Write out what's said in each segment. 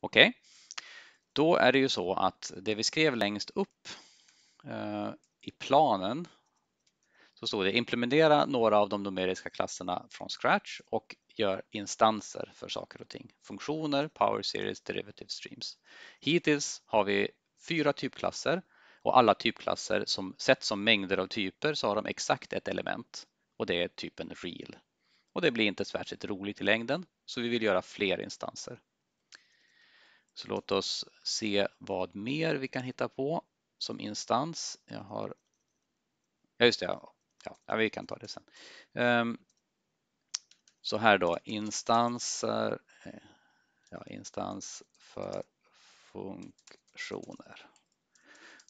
Okej, okay. då är det ju så att det vi skrev längst upp eh, i planen så stod det implementera några av de numeriska klasserna från scratch och gör instanser för saker och ting. Funktioner, power series, derivative streams. Hittills har vi fyra typklasser och alla typklasser som sett som mängder av typer så har de exakt ett element och det är typen real. Och det blir inte särskilt roligt i längden så vi vill göra fler instanser. Så låt oss se vad mer vi kan hitta på som instans. Jag har, ja just det, ja, vi kan ta det sen. Ehm, så här då, instanser, eh, ja, instans för funktioner.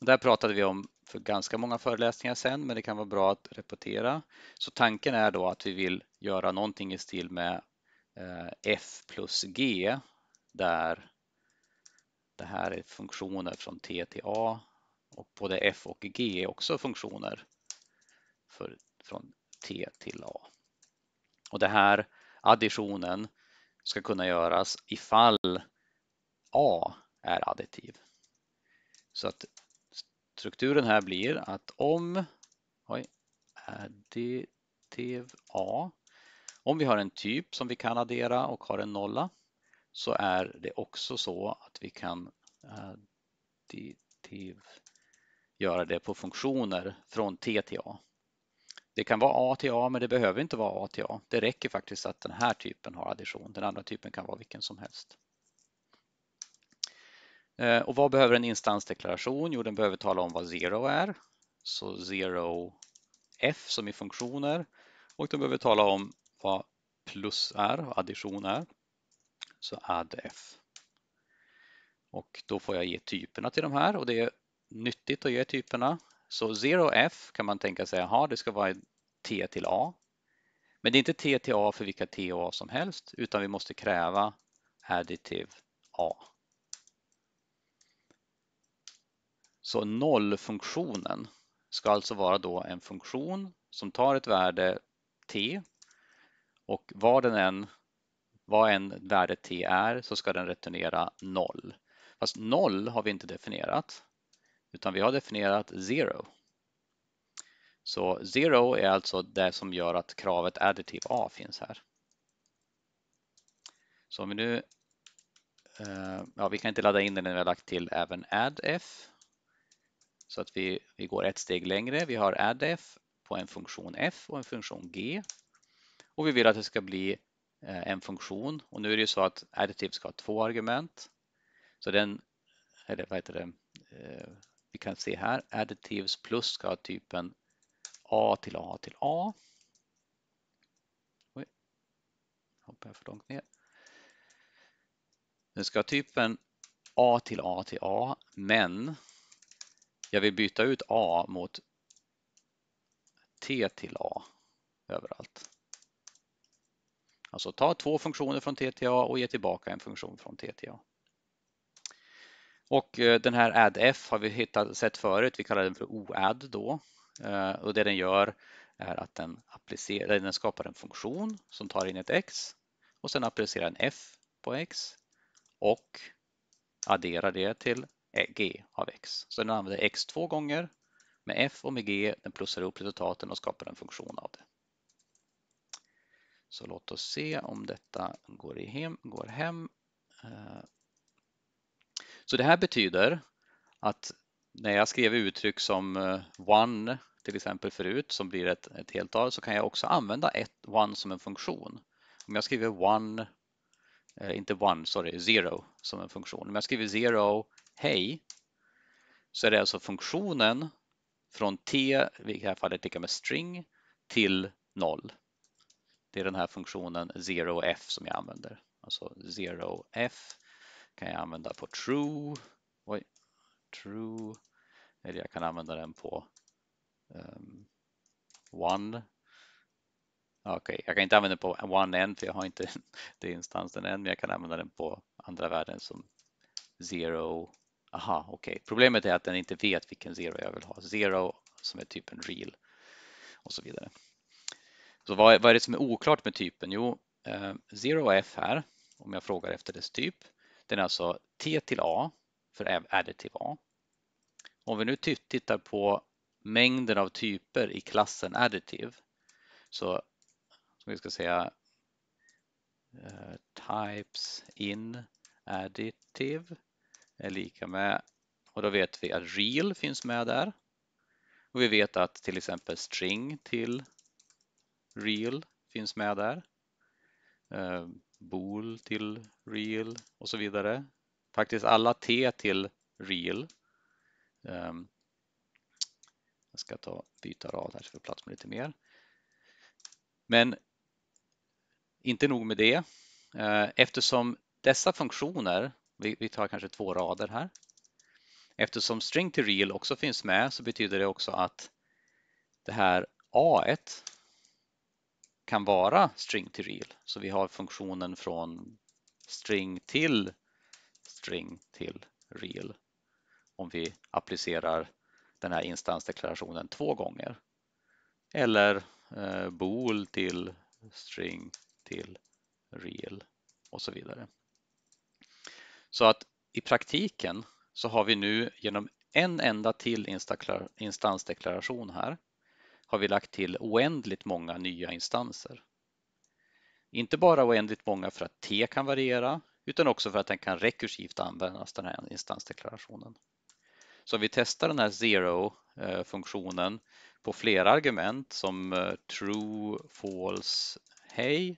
Det pratade vi om för ganska många föreläsningar sen, men det kan vara bra att repetera. Så tanken är då att vi vill göra någonting i stil med eh, f plus g, där det här är funktioner från t till a och både f och g är också funktioner för, från t till a. Och det här additionen ska kunna göras ifall a är additiv. Så att strukturen här blir att om oj, additiv a, om vi har en typ som vi kan addera och har en nolla så är det också så att vi kan eh, additiv göra det på funktioner från t till a. Det kan vara A till A men det behöver inte vara A till A. Det räcker faktiskt att den här typen har addition. Den andra typen kan vara vilken som helst. Eh, och vad behöver en instansdeklaration? Jo, den behöver tala om vad zero är. Så zero f som i funktioner. Och den behöver tala om vad plus är addition är. Så add f. Och då får jag ge typerna till de här och det är nyttigt att ge typerna. Så 0f kan man tänka sig, aha, det ska vara t till a. Men det är inte t till a för vilka t och a som helst, utan vi måste kräva additive a. Så nollfunktionen ska alltså vara då en funktion som tar ett värde t och var den än vad än värdet t är så ska den returnera noll. Fast noll har vi inte definierat utan vi har definierat zero. Så zero är alltså det som gör att kravet additive A finns här. Så om vi nu, eh, ja vi kan inte ladda in den när vi har lagt till även addf. Så att vi, vi går ett steg längre. Vi har addf på en funktion f och en funktion g. Och vi vill att det ska bli Eh, en funktion och nu är det ju så att additive ska ha två argument. Så den, eller vad heter det, eh, vi kan se här, additives plus ska ha typen A till A till A. Oj, hoppar jag för långt ner. Den ska ha typen A till A till A, men jag vill byta ut A mot T till A överallt. Alltså ta två funktioner från TTA och ge tillbaka en funktion från TTA. Och eh, den här addf har vi hittat, sett förut, vi kallar den för oadd då. Eh, och det den gör är att den, applicerar, den skapar en funktion som tar in ett x och sen applicerar en f på x och adderar det till g av x. Så den använder x två gånger med f och med g, den plussar ihop resultaten och skapar en funktion av det. Så låt oss se om detta går hem. Går hem. Eh, så det här betyder att när jag skrev uttryck som eh, one till exempel förut som blir ett, ett heltal så kan jag också använda ett one som en funktion. Om jag skriver one, eh, inte one, sorry, zero som en funktion. Om jag skriver zero, hej, så är det alltså funktionen från t, i det här fallet lika med string, till noll. Det är den här funktionen 0f som jag använder. Alltså 0f kan jag använda på true, oj, true, eller jag kan använda den på um, one. Okej, okay. jag kan inte använda den på one än för jag har inte det instansen än, men jag kan använda den på andra värden som zero. Aha, okej. Okay. Problemet är att den inte vet vilken zero jag vill ha. Zero som är typen real och så vidare. Så vad, vad är det som är oklart med typen? Jo, eh, Zero 0f här, om jag frågar efter dess typ, den är alltså T till A för additive A. Om vi nu tittar på mängden av typer i klassen additive så som vi ska säga uh, types in additive är lika med och då vet vi att real finns med där och vi vet att till exempel string till real finns med där. Eh, Bool till real och så vidare. Faktiskt alla t till real. Ehm, jag ska ta byta rad här så får plats med lite mer. Men inte nog med det. Eh, eftersom dessa funktioner, vi, vi tar kanske två rader här. Eftersom string till real också finns med så betyder det också att det här a kan vara string till real. Så vi har funktionen från string till string till real om vi applicerar den här instansdeklarationen två gånger. Eller eh, bool till string till real och så vidare. Så att i praktiken så har vi nu genom en enda till instansdeklaration här har vi lagt till oändligt många nya instanser. Inte bara oändligt många för att T kan variera utan också för att den kan rekursivt användas, den här instansdeklarationen. Så om vi testar den här zero-funktionen eh, på flera argument som eh, true, false, hej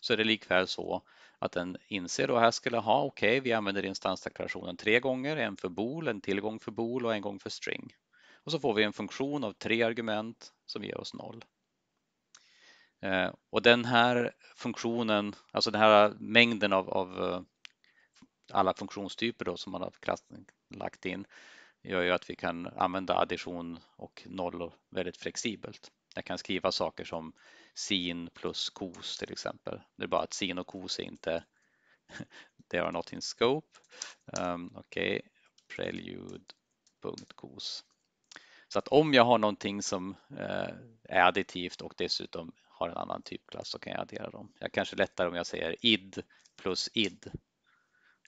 så är det likväl så att den inser då här skulle ha okej, okay, vi använder instansdeklarationen tre gånger, en för bool, en tillgång för bool och en gång för string. Och så får vi en funktion av tre argument som ger oss noll. Eh, och den här funktionen, alltså den här mängden av, av eh, alla funktionstyper då som man har lagt in gör ju att vi kan använda addition och noll väldigt flexibelt. Jag kan skriva saker som sin plus kos till exempel. Det är bara att sin och kos är inte they are not in scope. Um, Okej, okay. prelude.kos. Så att om jag har någonting som eh, är additivt och dessutom har en annan typklass så kan jag addera dem. Jag kanske lättare om jag säger id plus id.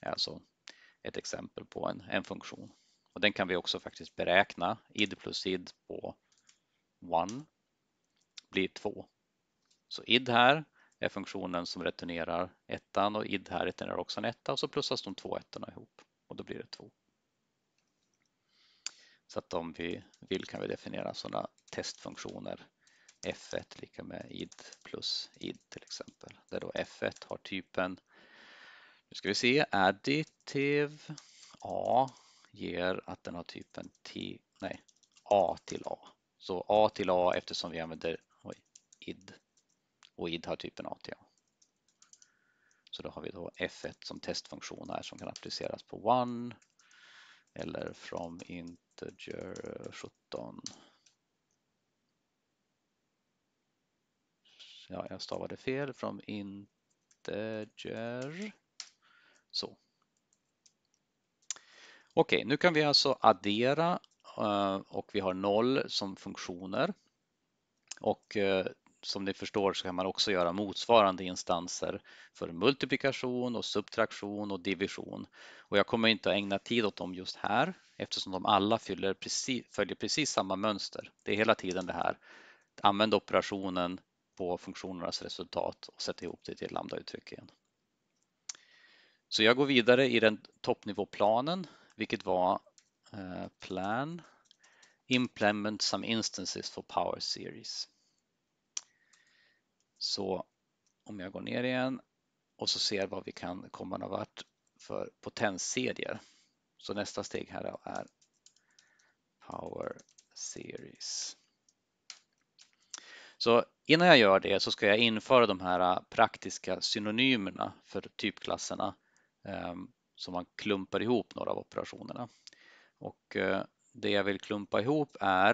är alltså ett exempel på en, en funktion. Och den kan vi också faktiskt beräkna. id plus id på 1 blir 2. Så id här är funktionen som returnerar ettan och id här returnerar också en etta och så plussas de två ettorna ihop och då blir det 2. Så att om vi vill kan vi definiera sådana testfunktioner f1 lika med id plus id till exempel. Där då f1 har typen, nu ska vi se, additive a ger att den har typen t, nej, a till a. Så a till a eftersom vi använder oj, id och id har typen a till a. Så då har vi då f1 som testfunktion här som kan appliceras på one eller from integer 17. Eh, ja, jag stavade fel. från integer. Så. Okej, nu kan vi alltså addera eh, och vi har noll som funktioner. Och eh, som ni förstår så kan man också göra motsvarande instanser för multiplikation och subtraktion och division. Och jag kommer inte att ägna tid åt dem just här eftersom de alla fyller precis, följer precis samma mönster. Det är hela tiden det här. Använd operationen på funktionernas resultat och sätt ihop det till lambda-uttryck igen. Så jag går vidare i den toppnivåplanen, vilket var eh, plan implement some instances for power series. Så om jag går ner igen och så ser vad vi kan komma någon vart för potensserier. Så nästa steg här är Power Series. Så innan jag gör det så ska jag införa de här praktiska synonymerna för typklasserna ehm, så man klumpar ihop några av operationerna. Och eh, det jag vill klumpa ihop är,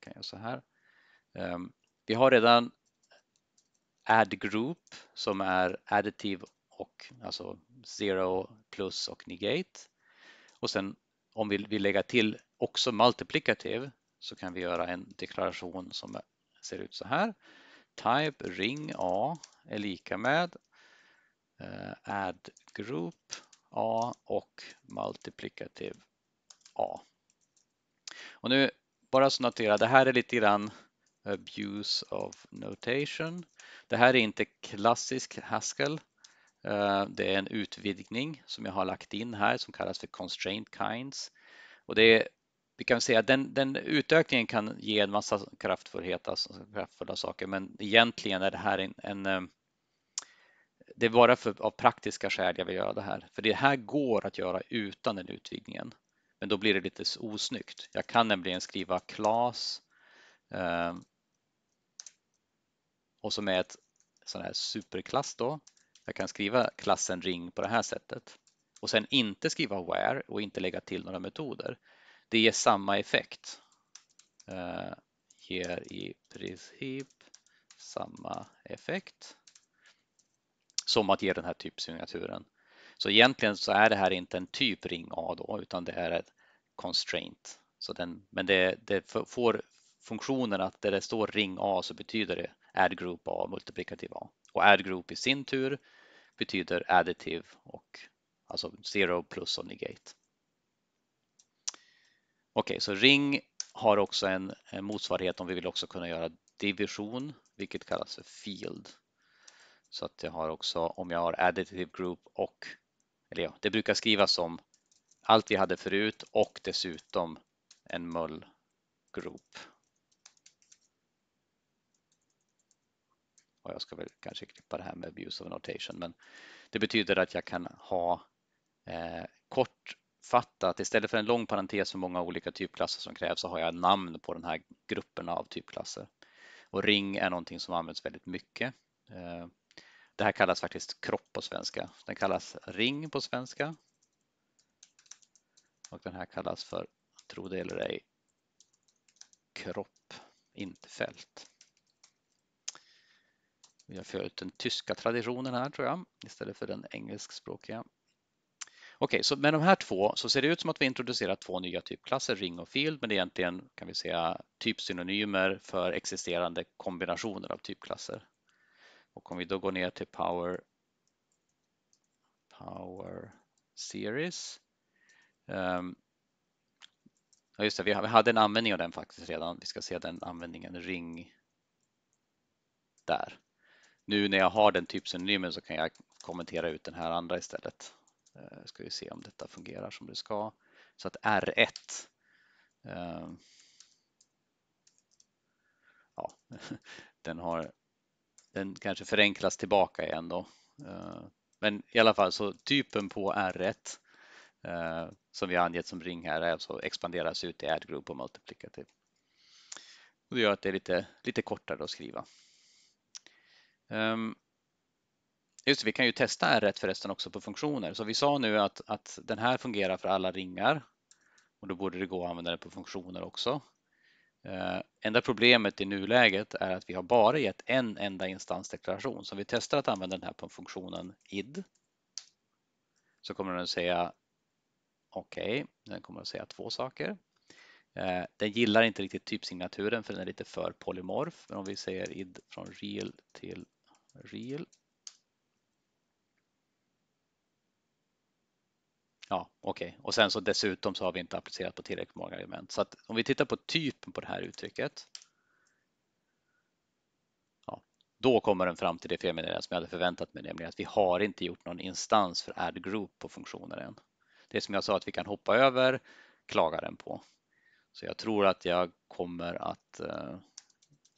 kan jag så här, ehm, vi har redan add group som är additive och alltså zero plus och negate. Och sen om vi vill lägga till också multiplicative så kan vi göra en deklaration som ser ut så här. Type ring A är lika med eh, add group A och multiplicative A. Och nu bara så notera, det här är lite grann abuse of notation. Det här är inte klassisk Haskell. Eh, det är en utvidgning som jag har lagt in här som kallas för constraint kinds. Och det är, vi kan säga att den, den utökningen kan ge en massa kraftfullhet, alltså kraftfulla saker, men egentligen är det här en, en eh, det är bara för, av praktiska skäl jag vill göra det här. För det här går att göra utan den utvidgningen. Men då blir det lite osnyggt. Jag kan nämligen skriva class eh, och som är ett sån här superklass då. Jag kan skriva klassen ring på det här sättet och sen inte skriva where och inte lägga till några metoder. Det ger samma effekt. Eh, ger i princip samma effekt som att ge den här typsignaturen. Så egentligen så är det här inte en typ ring A då, utan det är ett constraint. Så den, men det, det får funktionen att där det står ring A så betyder det add group A, multiplikativ A. Och add group i sin tur betyder additive och alltså zero plus och negate. Okej, okay, så ring har också en, en motsvarighet om vi vill också kunna göra division, vilket kallas för field. Så att jag har också, om jag har additive group och, eller ja, det brukar skrivas som allt vi hade förut och dessutom en mull group. Och jag ska väl kanske klippa det här med abuse of notation, men det betyder att jag kan ha eh, kortfattat, istället för en lång parentes med många olika typklasser som krävs, så har jag namn på den här gruppen av typklasser. Och ring är någonting som används väldigt mycket. Eh, det här kallas faktiskt kropp på svenska. Den kallas ring på svenska. Och den här kallas för, tro det eller ej, kropp, inte fält. Vi har följt den tyska traditionen här tror jag istället för den engelskspråkiga. Okej, så med de här två så ser det ut som att vi introducerar två nya typklasser, ring och field, men egentligen kan vi säga typsynonymer för existerande kombinationer av typklasser. Och om vi då går ner till Power, Power Series. Um, ja just det, vi hade en användning av den faktiskt redan. Vi ska se den användningen ring där. Nu när jag har den typsynonymen så kan jag kommentera ut den här andra istället. Eh, ska vi se om detta fungerar som det ska. Så att R1 ehm. ja, den har den kanske förenklas tillbaka igen då. Ehm, men i alla fall så typen på R1 eh, som vi har angett som ring här är alltså expanderas ut i add group och multiplicative. Och det gör att det är lite, lite kortare att skriva. Ehm, just det, vi kan ju testa R1 förresten också på funktioner. Så vi sa nu att, att den här fungerar för alla ringar och då borde det gå att använda den på funktioner också. Eh, enda problemet i nuläget är att vi har bara gett en enda instansdeklaration. Så om vi testar att använda den här på funktionen id så kommer den att säga okej, okay. den kommer att säga två saker. Eh, den gillar inte riktigt typsignaturen för den är lite för polymorf. Men om vi säger id från real till real Ja, okej. Okay. Och sen så dessutom så har vi inte applicerat på tillräckligt många argument. Så att om vi tittar på typen på det här uttrycket. Ja, då kommer den fram till det felmeddelande som jag hade förväntat mig, nämligen att vi har inte gjort någon instans för add group på funktionen än. Det som jag sa att vi kan hoppa över klagar den på. Så jag tror att jag kommer att eh,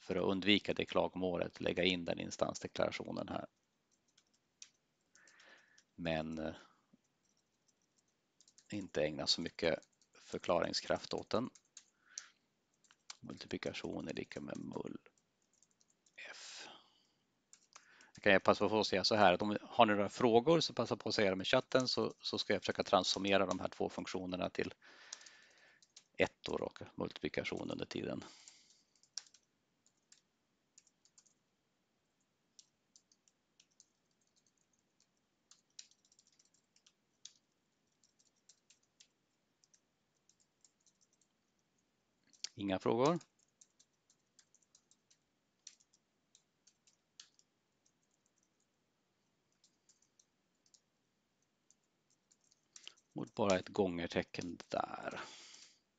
för att undvika det klagomålet lägga in den instansdeklarationen här. Men eh, inte ägna så mycket förklaringskraft åt den. Multiplikation är lika med mul f. Jag kan passa på att säga så här att om ni några frågor så passa på att säga dem i chatten så, så ska jag försöka transformera de här två funktionerna till ettor och multiplikation under tiden. Inga frågor? Mot bara ett gångertecken där.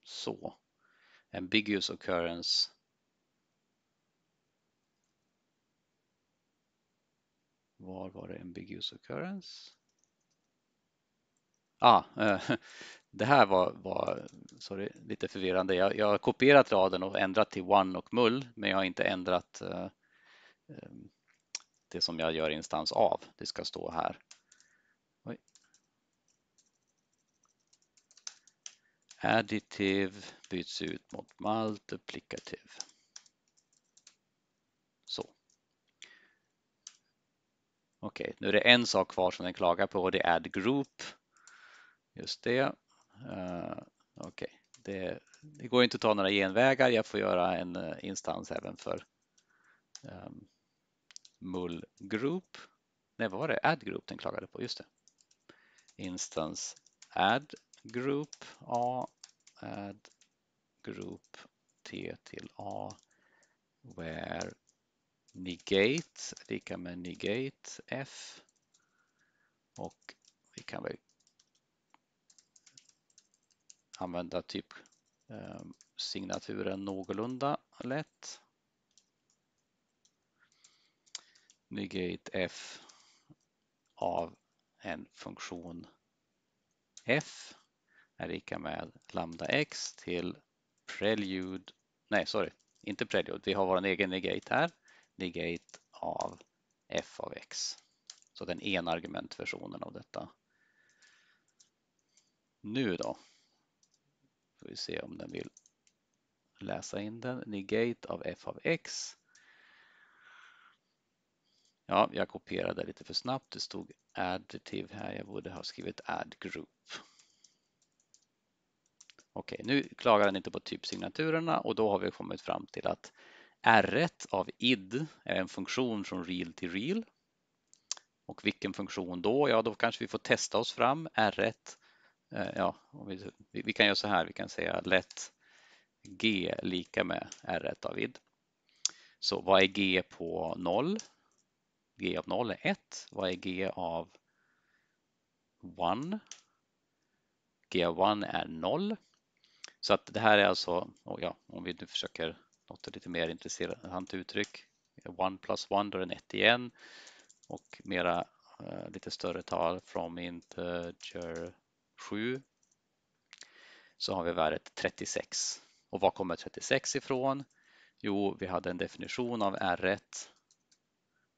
Så. Ambiguous occurrence Var var det ambiguous occurrence? Ah, eh, det här var, var sorry, lite förvirrande. Jag, jag har kopierat raden och ändrat till one och mull, men jag har inte ändrat eh, eh det som jag gör instans av. Det ska stå här. Oj. Additive byts ut mot multiplicative. Så. Okej, okay, nu är det en sak kvar som den klagar på och det är add group. Just det. Uh, Okej, okay. det, det, går inte att ta några genvägar. Jag får göra en uh, instans även för um, mull group. Nej, vad var det? Add group den klagade på, just det. Instance add group A, add group T till A, where negate lika med negate F och vi kan väl använda typ eh, signaturen någorlunda lätt. negate f av en funktion f är lika med lambda x till prelude, nej sorry, inte prelude, vi har vår egen negate här, negate av f av x. Så den enargumentversionen av detta. Nu då, Ska vi se om den vill läsa in den, negate av f av x Ja, jag kopierade lite för snabbt. Det stod additive här. Jag borde ha skrivit add group. Okej, nu klagar den inte på typsignaturerna och då har vi kommit fram till att R1 av id är en funktion från real till real. Och vilken funktion då? Ja, då kanske vi får testa oss fram. R1, Eh, ja, vi, vi, kan göra så här. Vi kan säga lätt g lika med R1 av id. Så vad är g på 0? g av 0 är 1. Vad är g av 1? g av 1 är 0. Så att det här är alltså, oh ja, om vi nu försöker något lite mer intressant uttryck, 1 plus 1 då är den 1 igen och mera uh, lite större tal from integer 7 så har vi värdet 36. Och var kommer 36 ifrån? Jo, vi hade en definition av R1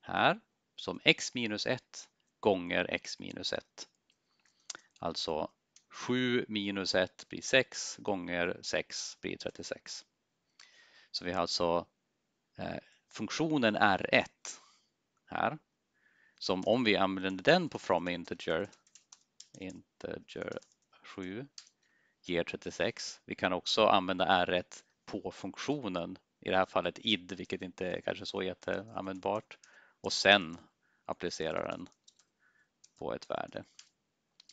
här som x minus 1 gånger x minus 1. Alltså 7 minus 1 blir 6 gånger 6 blir 36. Så vi har alltså eh, funktionen R1 här som om vi använder den på from integer integer 7 ger 36. Vi kan också använda R1 på funktionen, i det här fallet id, vilket inte är kanske så jätteanvändbart och sen applicera den på ett värde.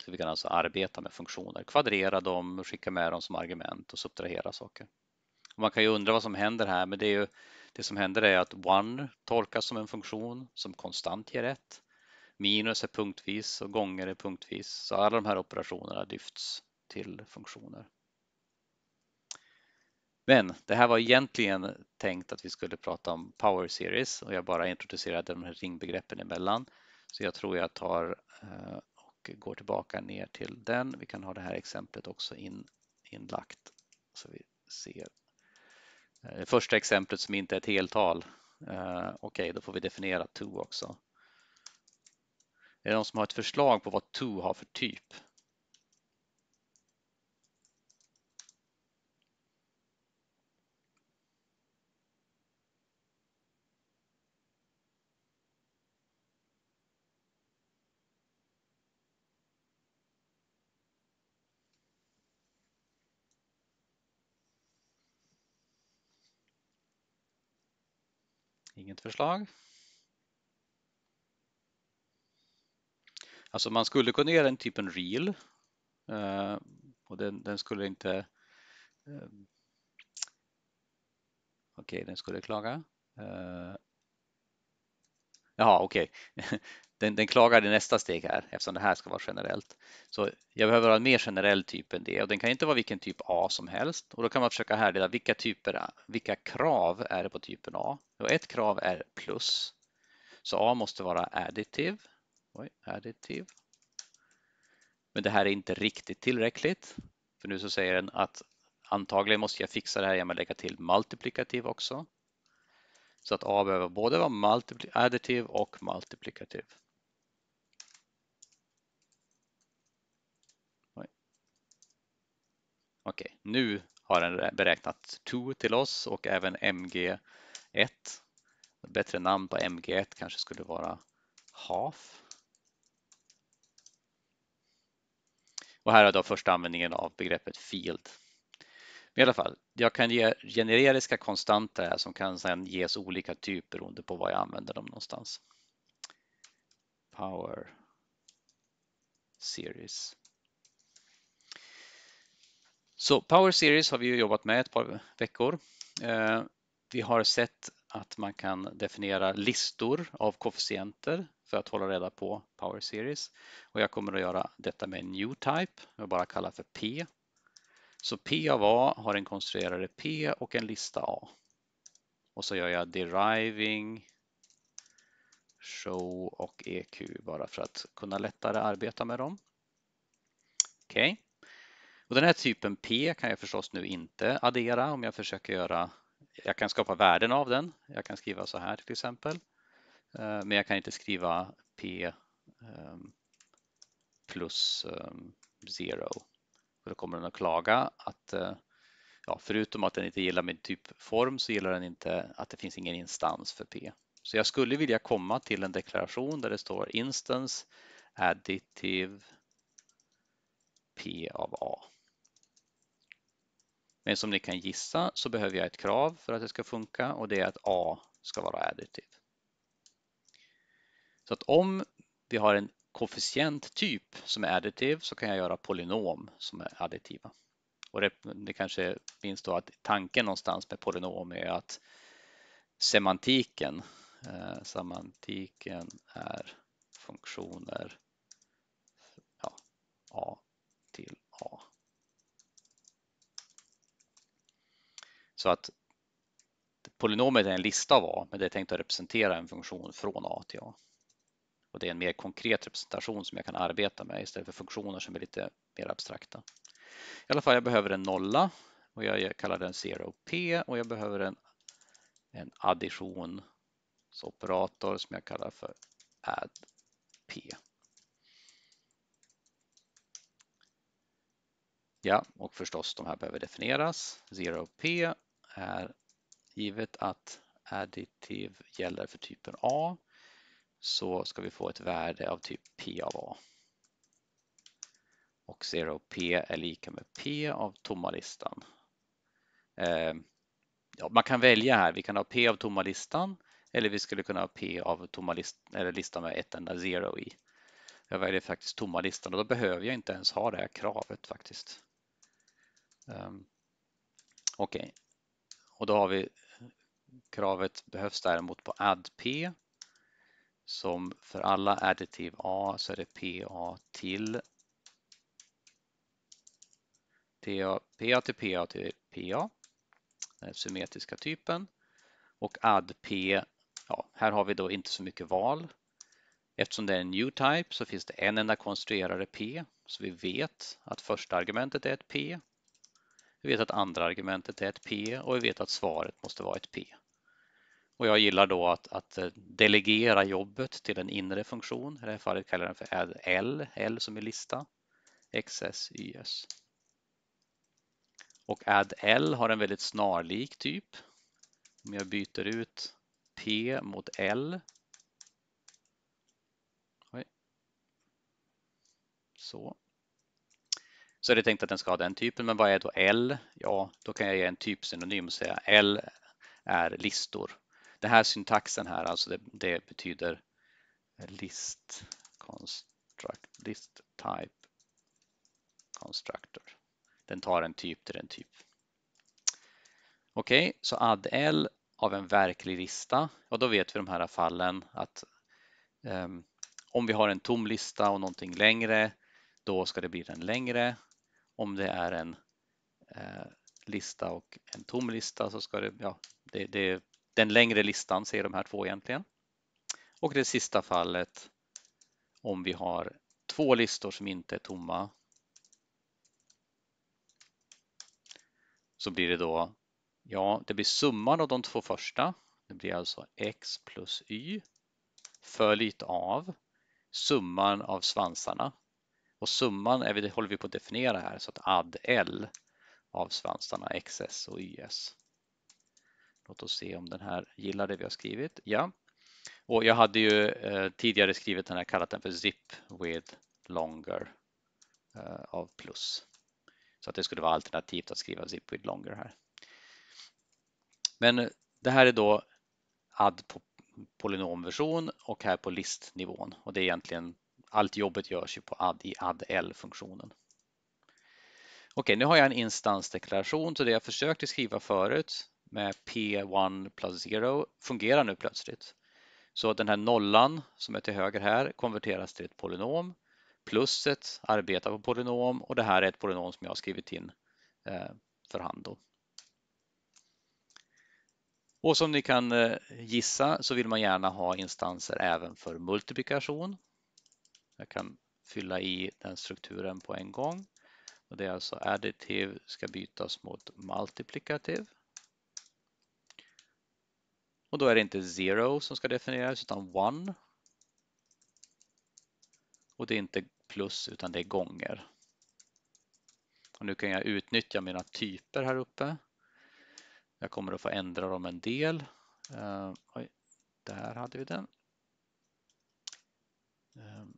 Så vi kan alltså arbeta med funktioner, kvadrera dem, skicka med dem som argument och subtrahera saker. Och man kan ju undra vad som händer här, men det, är ju, det som händer är att one tolkas som en funktion som konstant ger 1. Minus är punktvis och gånger är punktvis. Så alla de här operationerna lyfts till funktioner. Men det här var egentligen tänkt att vi skulle prata om Power Series och jag bara introducerade de här ringbegreppen emellan. Så jag tror jag tar eh, och går tillbaka ner till den. Vi kan ha det här exemplet också in, inlagt så vi ser. Eh, det första exemplet som inte är ett heltal. Eh, okej, okay, då får vi definiera to också. Är det någon som har ett förslag på vad to har för typ? Inget förslag. Alltså man skulle kunna göra en typen real reel eh, och den, den skulle inte eh, Okej, okay, den skulle klaga. Eh, Jaha, okej. Okay. Den, den klagar i nästa steg här eftersom det här ska vara generellt. Så jag behöver ha en mer generell typ än det och den kan inte vara vilken typ A som helst och då kan man försöka härleda vilka typer, vilka krav är det på typen A? Och ett krav är plus. Så A måste vara additive. Oj, additive. Men det här är inte riktigt tillräckligt. För nu så säger den att antagligen måste jag fixa det här genom att lägga till multiplikativ också. Så att A behöver både vara additive och multiplikativ. Okej, okay, nu har den beräknat 2 till oss och även MG1. Bättre namn på MG1 kanske skulle vara half. Och här är då första användningen av begreppet field. I alla fall, jag kan ge generiska konstanter här som kan sedan ges olika typer beroende på var jag använder dem någonstans. Power series. Så Power Series har vi jobbat med ett par veckor. Eh, vi har sett att man kan definiera listor av koefficienter för att hålla reda på Power Series. Och jag kommer att göra detta med en new type, jag bara kallar för P. Så P av A har en konstruerare P och en lista A. Och så gör jag deriving, show och EQ bara för att kunna lättare arbeta med dem. Okej. Okay. Och den här typen P kan jag förstås nu inte addera om jag försöker göra, jag kan skapa värden av den. Jag kan skriva så här till exempel. Eh, men jag kan inte skriva P ehm, plus ehm, zero. Och då kommer den att klaga att eh, ja, förutom att den inte gillar min typform så gillar den inte att det finns ingen instans för P. Så jag skulle vilja komma till en deklaration där det står instance additive P av A. Men som ni kan gissa så behöver jag ett krav för att det ska funka och det är att A ska vara additive. Så att om vi har en koefficienttyp som är additiv så kan jag göra polynom som är additiva. Och det, det kanske finns då att tanken någonstans med polynom är att semantiken, eh, semantiken är funktioner ja, A till A. Så att polynomet är en lista av A, men det är tänkt att representera en funktion från A till A. Och det är en mer konkret representation som jag kan arbeta med istället för funktioner som är lite mer abstrakta. I alla fall, jag behöver en nolla och jag kallar den 0p och jag behöver en, en additionsoperator som jag kallar för addp. Ja, och förstås de här behöver definieras. 0p är givet att additiv gäller för typen A så ska vi få ett värde av typ P av A. Och 0P är lika med P av tomma listan. Eh, ja, man kan välja här, vi kan ha P av tomma listan eller vi skulle kunna ha P av tomma list, eller listan med ett enda zero i. Jag väljer faktiskt tomma listan och då behöver jag inte ens ha det här kravet faktiskt. Um, Okej, okay. och då har vi kravet behövs däremot på add-p som för alla additiv A så är det PA till PA, PA till PA till PA, den symmetriska typen. Och add-P, ja, här har vi då inte så mycket val. Eftersom det är en new type så finns det en enda konstruerare P, så vi vet att första argumentet är ett P. Vi vet att andra argumentet är ett P och vi vet att svaret måste vara ett P. Och jag gillar då att, att eh, delegera jobbet till en inre funktion. I det här fallet kallar jag den för add L, L som är lista, XS, YS. Och add L har en väldigt snarlik typ. Om jag byter ut P mot L. Oj. Så. Så är det tänkt att den ska ha den typen, men vad är då L? Ja, då kan jag ge en typsynonym och säga L är listor. Den här syntaxen här, alltså det, det betyder list, construct, list type constructor. Den tar en typ till en typ. Okej, okay, så add L av en verklig lista och då vet vi i de här fallen att um, om vi har en tom lista och någonting längre, då ska det bli den längre. Om det är en eh, lista och en tom lista så ska det, ja, det, det, den längre listan ser de här två egentligen. Och det sista fallet, om vi har två listor som inte är tomma, så blir det då, ja, det blir summan av de två första. Det blir alltså x plus y följt av summan av svansarna. Och summan är vi, håller vi på att definiera här så att add L av svansarna XS och YS. Låt oss se om den här gillar det vi har skrivit. Ja, och jag hade ju eh, tidigare skrivit den här, kallat den för zip with longer eh, av plus. Så att det skulle vara alternativt att skriva zip with longer här. Men det här är då add på polynomversion och här på listnivån och det är egentligen allt jobbet görs ju på add i add-l-funktionen. Okej, nu har jag en instansdeklaration så det jag försökte skriva förut med P1 plus 0 fungerar nu plötsligt. Så den här nollan som är till höger här konverteras till ett polynom. Plusset arbetar på polynom och det här är ett polynom som jag har skrivit in eh, för hand. Då. Och som ni kan eh, gissa så vill man gärna ha instanser även för multiplikation. Jag kan fylla i den strukturen på en gång. Och det är alltså additiv ska bytas mot multiplikativ. Och då är det inte zero som ska definieras utan one. Och det är inte plus utan det är gånger. Och nu kan jag utnyttja mina typer här uppe. Jag kommer att få ändra dem en del. Uh, oj, där hade vi den. Um,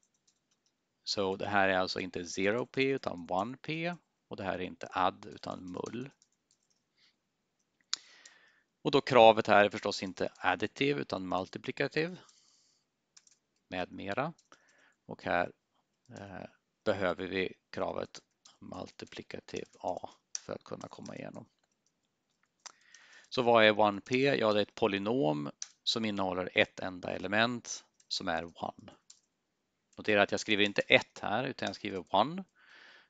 så det här är alltså inte 0p utan 1p och det här är inte add utan mull. Och då kravet här är förstås inte additiv utan multiplikativ med mera. Och här eh, behöver vi kravet multiplikativ A för att kunna komma igenom. Så vad är 1p? Ja, det är ett polynom som innehåller ett enda element som är 1. Notera att jag skriver inte 1 här utan jag skriver 1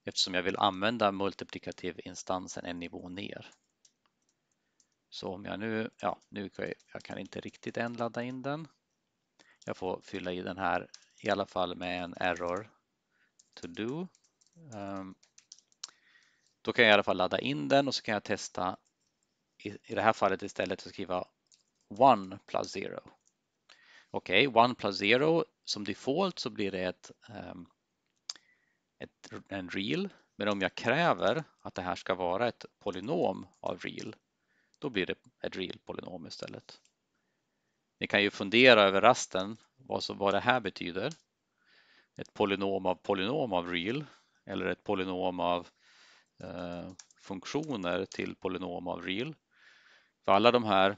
eftersom jag vill använda multiplikativ-instansen en nivå ner. Så om jag nu, ja, nu kan jag, jag kan inte riktigt än ladda in den. Jag får fylla i den här i alla fall med en error to do. Um, då kan jag i alla fall ladda in den och så kan jag testa i, i det här fallet istället att skriva 1 plus 0. Okej, okay, 1 plus 0 som default så blir det ett, um, ett, en real. Men om jag kräver att det här ska vara ett polynom av real, då blir det ett real polynom istället. Ni kan ju fundera över rasten vad, så, vad det här betyder. Ett polynom av polynom av real eller ett polynom av eh, funktioner till polynom av real. För alla de här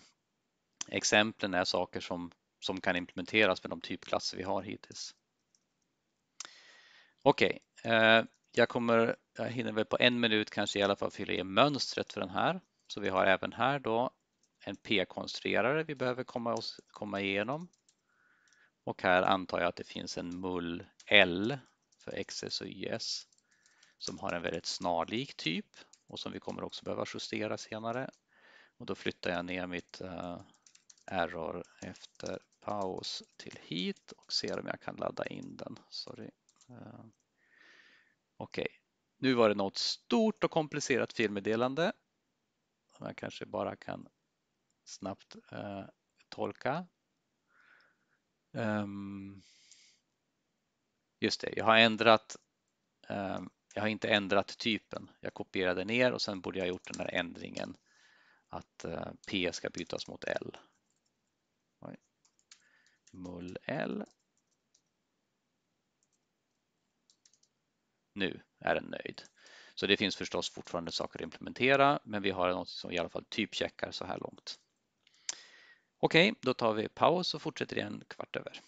exemplen är saker som, som kan implementeras med de typklasser vi har hittills. Okej, okay. eh, jag kommer, jag hinner väl på en minut kanske i alla fall fylla i mönstret för den här. Så vi har även här då en p-konstruerare vi behöver komma, oss, komma igenom. Och här antar jag att det finns en mull L för XS och YS som har en väldigt snarlik typ och som vi kommer också behöva justera senare. Och då flyttar jag ner mitt eh, uh, error efter paus till hit och ser om jag kan ladda in den. Sorry. Uh, Okej, okay. nu var det något stort och komplicerat filmmeddelande som jag kanske bara kan snabbt eh, tolka. Um, just det, jag har ändrat um, jag har inte ändrat typen. Jag kopierade ner och sen borde jag gjort den här ändringen att eh, P ska bytas mot L. Oj. Mull L. Nu är den nöjd. Så det finns förstås fortfarande saker att implementera, men vi har något som i alla fall typcheckar så här långt. Okej, då tar vi paus och fortsätter igen kvart över.